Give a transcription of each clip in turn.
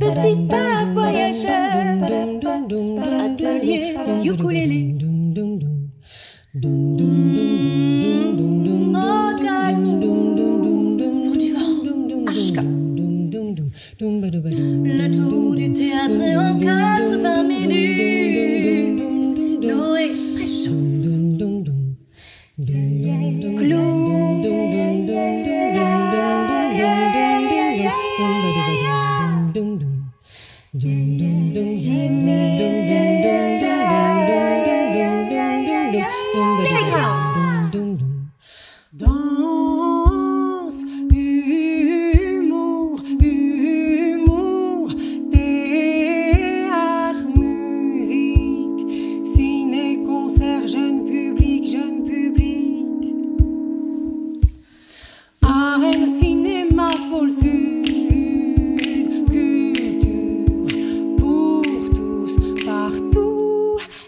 Petit pas voyageur. Atelier ukulélé. Le tour du théâtre est en 80 minutes. Noé réchauffe. Danse,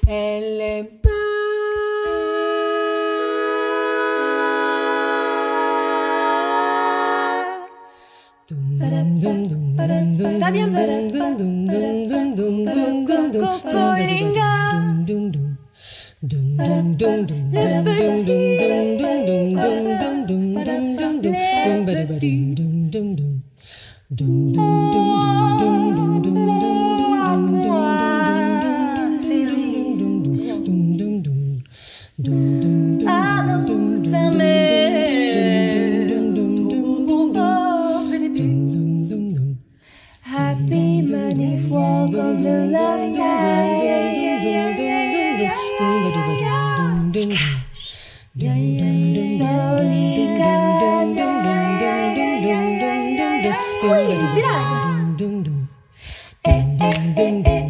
Elemental. Fabian Colinga Le petit Happy money walk on the love side. Oi, blood! Eh, eh, eh, eh.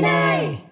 nay